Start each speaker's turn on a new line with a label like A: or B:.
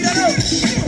A: Garoto!